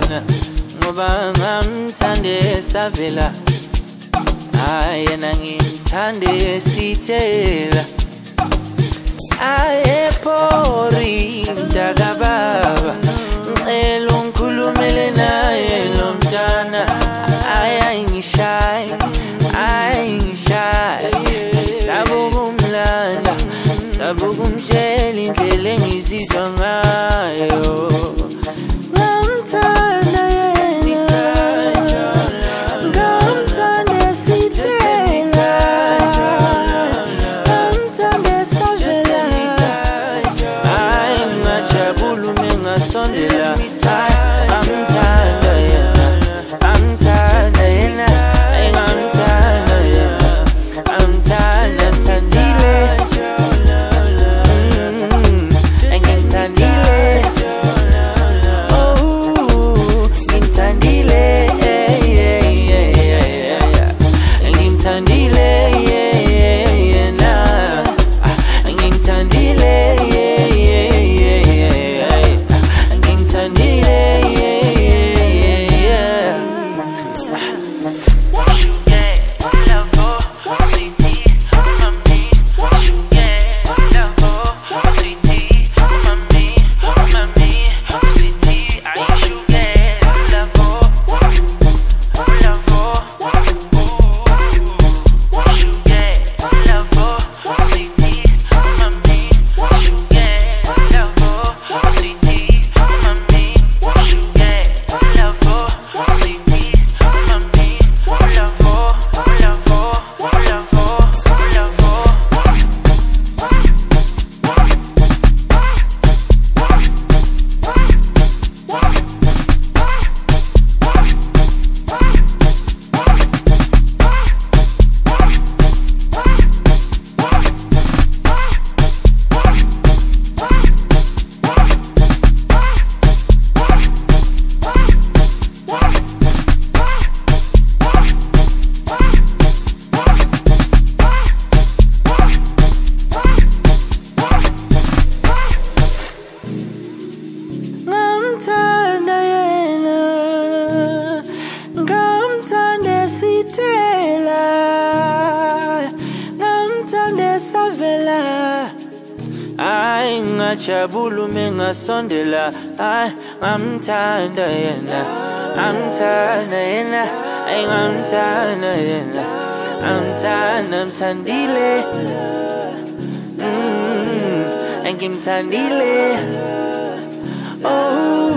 yena ngoba ngamthande savela hayi yena ngimthande sithela. Ayephori mntakababa. Ngicela ungikhulumele naye lo mntana ayayingishayi ayingishayi sabukumlanda sabukumtshela indlela engizizwa ngayo. Hayi ngajabula uma engasondela. Hayi ngamthanda yena ngamthanda yena. Hayi ngamthanda yena ngamthanda mthandile Mm, ngimthandile. Oh